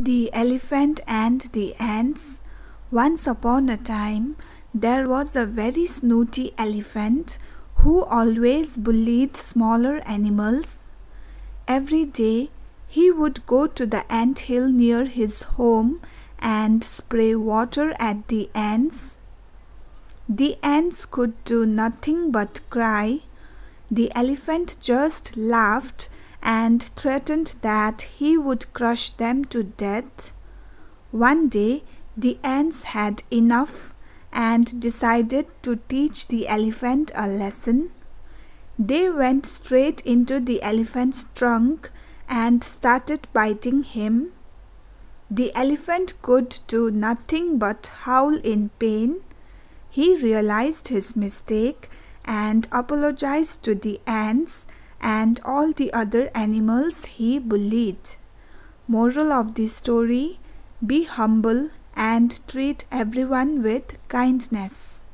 The Elephant and the Ants Once upon a time, there was a very snooty elephant who always bullied smaller animals. Every day he would go to the ant hill near his home and spray water at the ants. The ants could do nothing but cry. The elephant just laughed and threatened that he would crush them to death. One day the ants had enough and decided to teach the elephant a lesson. They went straight into the elephant's trunk and started biting him. The elephant could do nothing but howl in pain. He realized his mistake and apologized to the ants and all the other animals he bullied. Moral of the story Be humble and treat everyone with kindness.